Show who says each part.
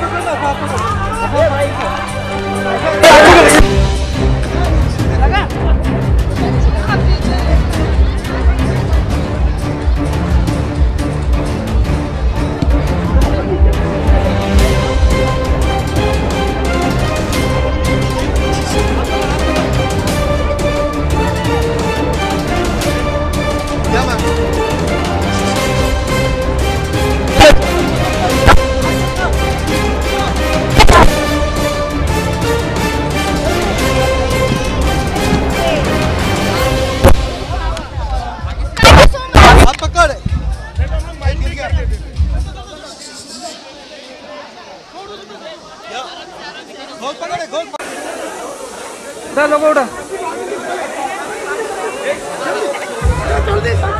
Speaker 1: 不哥，哥哥，别一我！
Speaker 2: उठा
Speaker 3: लोगों उठा